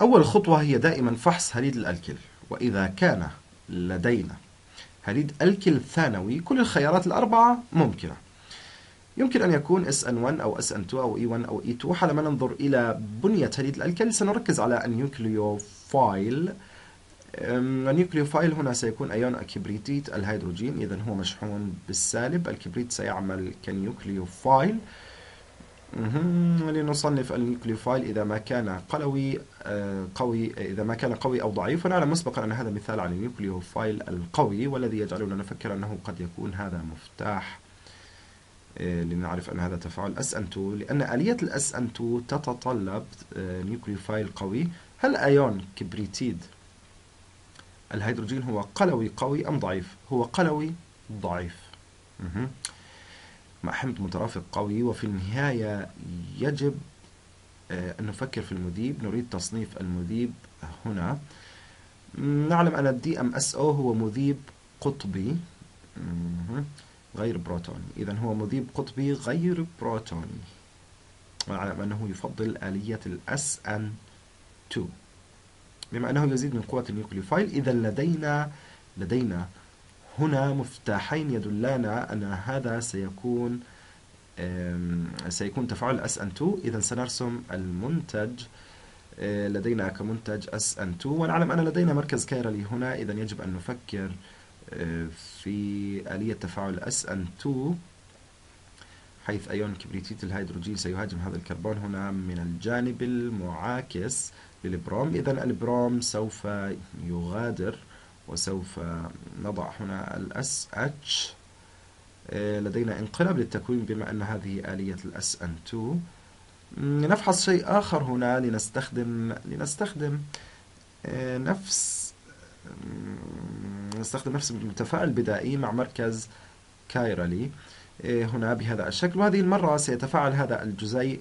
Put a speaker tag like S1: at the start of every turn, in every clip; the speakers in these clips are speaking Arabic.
S1: أول خطوة هي دائما فحص هليد الألكل وإذا كان لدينا هليد ألكل ثانوي كل الخيارات الأربعة ممكنة. يمكن أن يكون SN1 أو SN2 أو E1 أو E2 حالما ننظر إلى بنية هليد الألكل سنركز على ال nucleophile. ال nucleophile هنا سيكون أيون كبريتيد الهيدروجين إذا هو مشحون بالسالب. الكبريت سيعمل ك nucleophile. لنصنف ال nucleophile إذا ما كان قلوي قوي إذا ما كان قوي أو ضعيف. ونعلم مسبقا أن هذا مثال عن ال nucleophile القوي والذي يجعلنا نفكر أنه قد يكون هذا مفتاح. لنعرف أن هذا تفاعل SN2 لأن آلية ال SN2 تتطلب nucleophile قوي. هل أيون كبريتيد؟ الهيدروجين هو قلوي قوي أم ضعيف؟ هو قلوي ضعيف. مع حمض مترافق قوي وفي النهاية يجب أن نفكر في المذيب نريد تصنيف المذيب هنا. نعلم أن ال DMSO هو مذيب قطبي. غير بروتوني. إذا هو مذيب قطبي غير بروتوني. ونعلم أنه يفضل آلية ال SN2 بما أنه يزيد من قوة ال nucleophile إذا لدينا لدينا هنا مفتاحين يدلنا أن هذا سيكون سيكون تفاعل SN2 إذا سنرسم المنتج لدينا كمنتج SN2 ونعلم أن لدينا مركز كايرالي هنا. إذا يجب أن نفكر في آلية تفاعل SN2 حيث أيون كبريتيد الهيدروجين سيهاجم هذا الكربون هنا من الجانب المعاكس للبروم. إذا البروم سوف يغادر. وسوف نضع هنا ال SH لدينا انقلاب للتكوين بما أن هذه آلية ال SN2 نفحص شيء آخر هنا لنستخدم لنستخدم نفس نستخدم نفس المتفاعل البدائي مع مركز كايرالي هنا بهذا الشكل. وهذه المرة سيتفاعل هذا الجزيء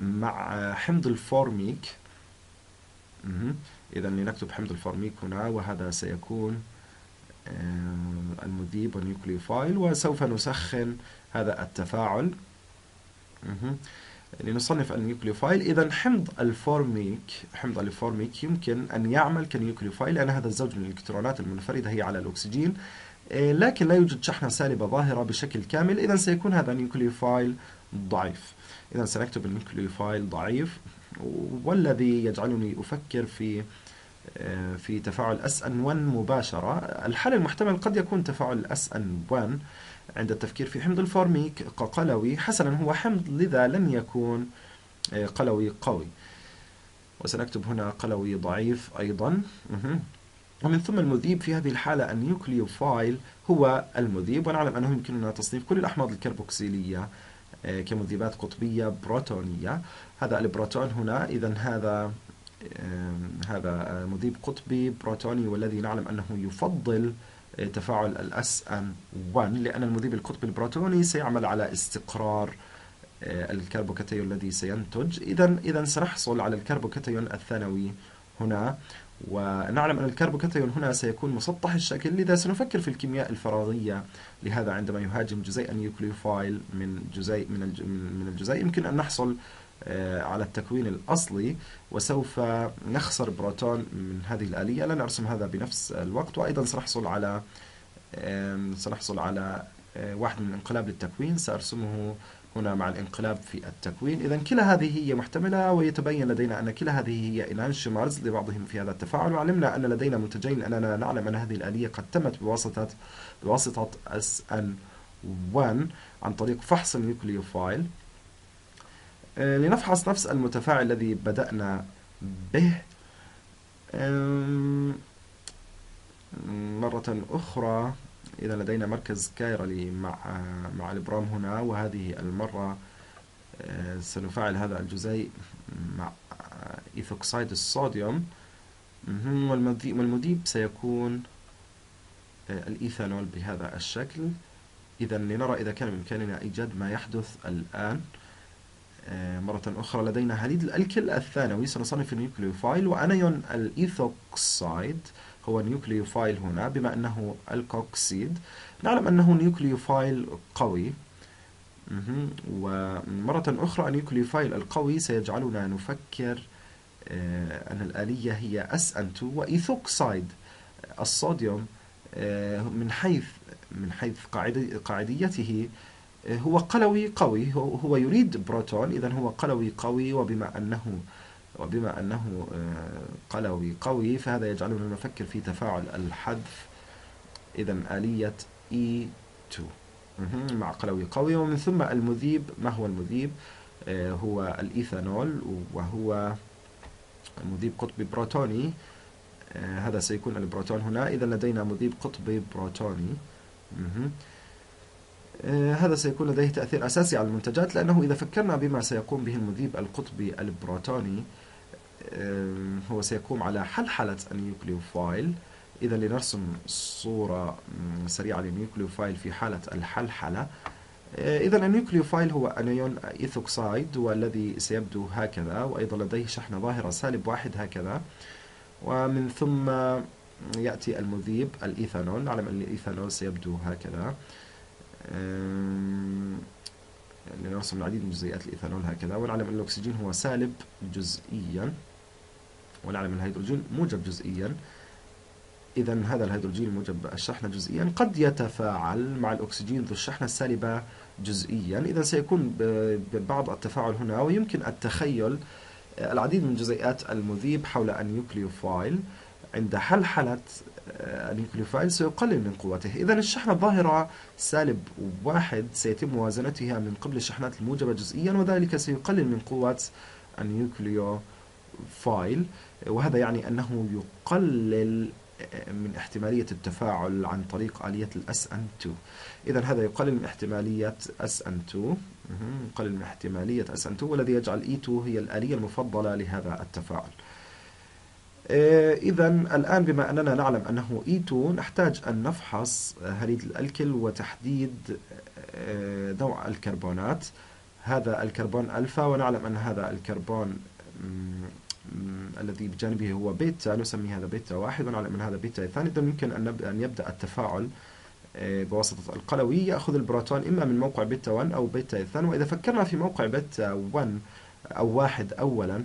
S1: مع حمض الفورميك. إذا لنكتب حمض الفورميك هنا وهذا سيكون المذيب وال nucleophile وسوف نسخن هذا التفاعل. لنصنف ال nucleophile إذا حمض الفورميك حمض الفورميك يمكن أن يعمل ك nucleophile لأن هذا الزوج من الإلكترونات المنفردة هي على الأكسجين لكن لا يوجد شحنة سالبة ظاهرة بشكل كامل. إذا سيكون هذا nucleophile ضعيف. إذا سنكتب ال nucleophile ضعيف. والذي يجعلني أفكر في في تفاعل SN1 مباشرة. الحل المحتمل قد يكون تفاعل SN1 عند التفكير في حمض الفورميك كقلوي حسنا هو حمض لذا لن يكون قلوي قوي. وسنكتب هنا قلوي ضعيف أيضا. ومن ثم المذيب في هذه الحالة ال nucleophile هو المذيب. ونعلم أنه يمكننا تصنيف كل الأحماض الكربوكسيلية. كمذيبات قطبية بروتونية. هذا البروتون هنا إذا هذا هذا مذيب قطبي بروتوني والذي نعلم أنه يفضل تفاعل ال SN1 لأن المذيب القطبي البروتوني سيعمل على استقرار الكربوكاتيون الذي سينتج. إذا إذا سنحصل على الكربوكاتيون الثانوي هنا. ونعلم أن الكربوكاتيون هنا سيكون مسطح الشكل لذا سنفكر في الكيمياء الفراغية لهذا عندما يهاجم جزيء ال nucleophile من جزيء من من الجزيء يمكن أن نحصل على التكوين الأصلي وسوف نخسر بروتون من هذه الآلية. لن أرسم هذا بنفس الوقت وأيضا سنحصل على سنحصل على واحد من انقلاب للتكوين سأرسمه هنا مع الانقلاب في التكوين. إذا كلا هذه هي محتملة ويتبين لدينا أن كلا هذه هي enantiomers لبعضهم في هذا التفاعل. وعلمنا أن لدينا منتجين لأننا نعلم أن هذه الآلية قد تمت بواسطة بواسطة SN1 عن طريق فحص ال nucleophile لنفحص نفس المتفاعل الذي بدأنا به. مرة أخرى. إذا لدينا مركز كايرالي مع مع البروم هنا وهذه المرة سنفعل هذا الجزيء مع إيثوكسيد الصوديوم. والمذيب سيكون الإيثانول بهذا الشكل. إذا لنرى إذا كان بإمكاننا إيجاد ما يحدث الآن. مرة أخرى لدينا هاليد الألكيل الثانوي سنصنف ال nucleophile وأنيون ال ethoxide هو nucleophile هنا بما أنه ألكوكسيد. نعلم أنه nucleophile قوي. ومرة أخرى ال nucleophile القوي سيجعلنا نفكر أن الآلية هي SN2 و ethoxide الصوديوم من حيث من حيث قاعديته هو قلوي قوي. هو يريد بروتون إذا هو قلوي قوي. وبما أنه وبما أنه قلوي قوي فهذا يجعلنا نفكر في تفاعل الحذف إذا آلية E2 مع قلوي قوي. ومن ثم المذيب ما هو المذيب؟ هو الإيثانول وهو مذيب قطبي بروتوني. هذا سيكون البروتون هنا. إذا لدينا مذيب قطبي بروتوني. هذا سيكون لديه تأثير أساسي على المنتجات لأنه إذا فكرنا بما سيقوم به المذيب القطبي البروتوني هو سيقوم على حلحلة ال nucleophile. إذا لنرسم صورة سريعة لل nucleophile في حالة الحلحلة. إذا ال nucleophile هو أنيون ethoxide والذي سيبدو هكذا وأيضا لديه شحنة ظاهرة سالب واحد هكذا. ومن ثم يأتي المذيب الإيثانول نعلم أن الإيثانول سيبدو هكذا. لنرسم العديد من جزيئات الإيثانول هكذا ونعلم أن الأكسجين هو سالب جزئيا ونعلم الهيدروجين موجب جزئيا. إذا هذا الهيدروجين الموجب الشحنة جزئيا قد يتفاعل مع الأكسجين ذو الشحنة السالبة جزئيا. إذا سيكون بعض التفاعل هنا ويمكن التخيل العديد من جزيئات المذيب حول ال nucleophile عند حلحلة ال nucleophile سيقلل من قوته. إذا الشحنة الظاهرة سالب واحد سيتم موازنتها من قبل الشحنات الموجبة جزئيا وذلك سيقلل من قوة ال nucleophile. وهذا يعني أنه يقلل من احتمالية التفاعل عن طريق آلية ال SN2 إذا هذا يقلل من احتمالية SN2 يقلل من احتمالية SN2 والذي يجعل E2 هي الآلية المفضلة لهذا التفاعل. إذا الآن بما أننا نعلم أنه E2 نحتاج أن نفحص هاليد الألكيل وتحديد نوع الكربونات. هذا الكربون ألفا ونعلم أن هذا الكربون الذي بجانبه هو بيتا نسمي هذا بيتا واحد ونعلم أن هذا بيتا اثنان إذا يمكن أن يبدأ التفاعل بواسطة القلوي. يأخذ البروتون إما من موقع بيتا 1 أو بيتا اثنان وإذا فكرنا في موقع بيتا 1 أو واحد أولا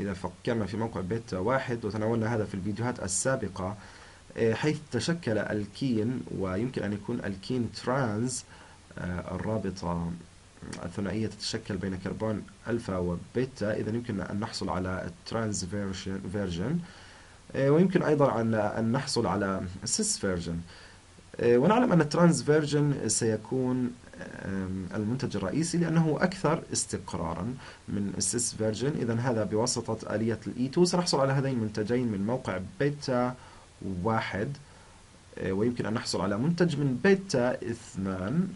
S1: إذا فكرنا في موقع بيتا واحد وتناولنا هذا في الفيديوهات السابقة حيث تشكل ألكين ويمكن أن يكون ألكين trans الرابطة الثنائية تتشكل بين كربون ألفا وبيتا. إذا يمكن أن نحصل على ال trans version ويمكن أيضا أن نحصل على ال cis version. ونعلم أن ال trans version سيكون المنتج الرئيسي لأنه أكثر استقرارا من ال cis version. إذا هذا بواسطة آلية ال E2 سنحصل على هذين المنتجين من موقع بيتا واحد ويمكن أن نحصل على منتج من بيتا اثنان.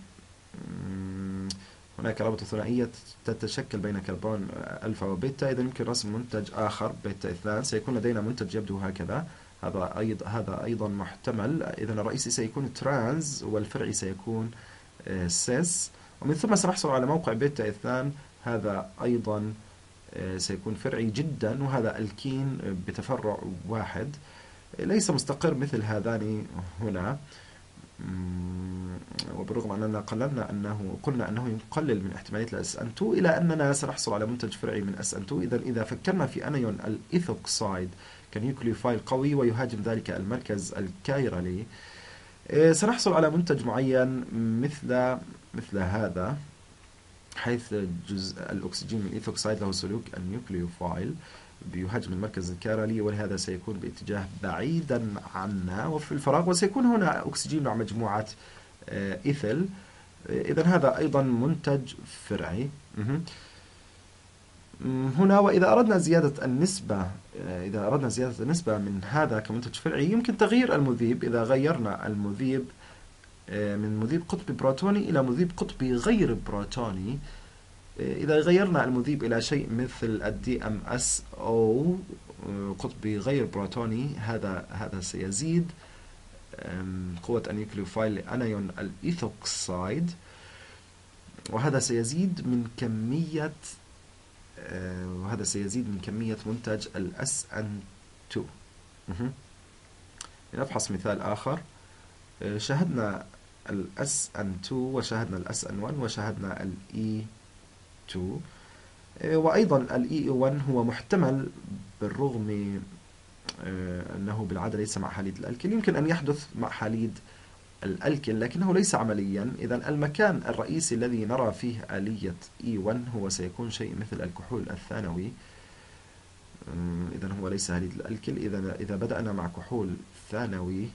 S1: هناك رابطة ثنائية تتشكل بين كربون ألفا وبيتا. إذا يمكن رسم منتج آخر بيتا اثنان. سيكون لدينا منتج يبدو هكذا. هذا أيضا هذا أيضا محتمل. إذا الرئيسي سيكون trans والفرعي سيكون cis. ومن ثم سنحصل على موقع بيتا اثنان. هذا أيضا سيكون فرعي جدا. وهذا ألكين بتفرع واحد. ليس مستقر مثل هذان هنا. وبالرغم أننا قللنا أنه قلنا أنه يقلل من احتمالية ال SN2 إلا أننا سنحصل على منتج فرعي من SN2 إذا إذا فكرنا في أنيون ال ethoxide ك nucleophile قوي ويهاجم ذلك المركز الكايرالي. سنحصل على منتج معين مثل مثل هذا حيث جزء الأكسجين من ال ethoxide له سلوك ال nucleophile بيهاجم المركز الكايرالي ولهذا سيكون باتجاه بعيدا عنا. وفي الفراغ وسيكون هنا أكسجين مع مجموعة إيثل إذا هذا أيضا منتج فرعي. هنا وإذا أردنا زيادة النسبة إذا أردنا زيادة النسبة من هذا كمنتج فرعي يمكن تغيير المذيب إذا غيرنا المذيب من مذيب قطبي بروتوني إلى مذيب قطبي غير بروتوني. إذا غيرنا المذيب إلى شيء مثل ال DMSO قطبي غير بروتوني هذا هذا سيزيد قوة ال nucleophile ل anion ال ethoxide وهذا سيزيد من كمية وهذا سيزيد من كمية منتج ال SN2 لنفحص مثال آخر. شاهدنا ال SN2 وشاهدنا ال SN1 وشاهدنا ال E2 آه، وأيضا ال E1 هو محتمل بالرغم آه، أنه بالعادة ليس مع حليد الألكل يمكن أن يحدث مع حليد الألكل لكنه ليس عمليا. إذا المكان الرئيسي الذي نرى فيه آلية E1 هو سيكون شيء مثل الكحول الثانوي. إذا هو ليس هليد الألكل إذا إذا بدأنا مع كحول ثانوي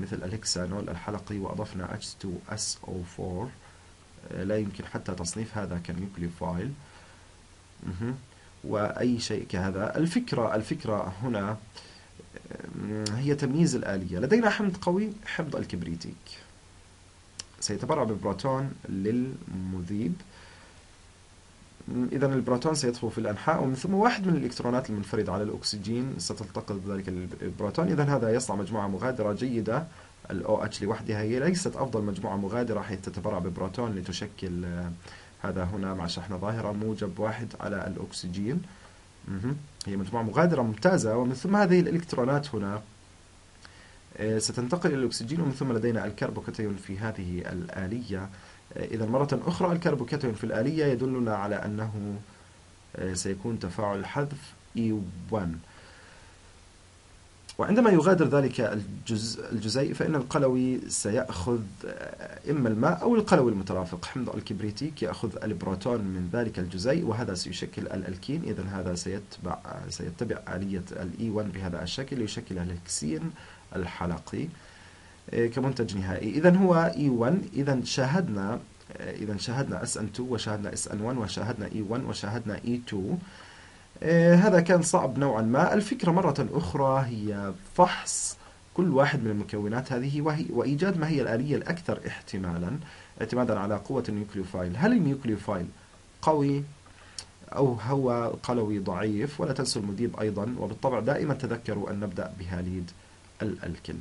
S1: مثل الهكسانول الحلقي وأضفنا H2SO4 لا يمكن حتى تصنيف هذا كنيوكليوفايل. وأي شيء كهذا. الفكرة الفكرة هنا هي تمييز الآلية. لدينا حمض قوي حمض الكبريتيك. سيتبرع ببروتون للمذيب. إذا البروتون سيدخل في الأنحاء ومن ثم واحد من الإلكترونات المنفردة على الأكسجين ستلتقط ذلك البروتون. إذا هذا يصنع مجموعة مغادرة جيدة. ال OH لوحدها هي ليست أفضل مجموعة مغادرة حيث تتبرع ببروتون لتشكل هذا هنا مع شحنة ظاهرة موجب واحد على الأكسجين. هي مجموعة مغادرة ممتازة ومن ثم هذه الإلكترونات هنا آه، ستنتقل إلى الأكسجين ومن ثم لدينا الكربوكاتيون في هذه الآلية. آه، إذا مرة أخرى الكربوكاتيون في الآلية يدلنا على أنه آه، سيكون تفاعل حذف E1 وعندما يغادر ذلك الجزء الجزيء فإن القلوي سيأخذ إما الماء أو القلوي المترافق. حمض الكبريتيك يأخذ البروتون من ذلك الجزيء وهذا سيشكل الألكين. إذا هذا سيتبع سيتبع آلية ال E1 بهذا الشكل ليشكل الهكسين الحلقي كمنتج نهائي. إذا هو E1 إذا شاهدنا إذا شاهدنا SN2 وشاهدنا SN1 وشاهدنا E1 وشاهدنا E2 آه، هذا كان صعب نوعا ما. الفكرة مرة أخرى هي فحص كل واحد من المكونات هذه وهي وإيجاد ما هي الآلية الأكثر احتمالا اعتمادا على قوة ال nucleophile. هل ال nucleophile قوي أو هو قلوي ضعيف؟ ولا تنسوا المذيب أيضا. وبالطبع دائما تذكروا أن نبدأ بهاليد الألكل.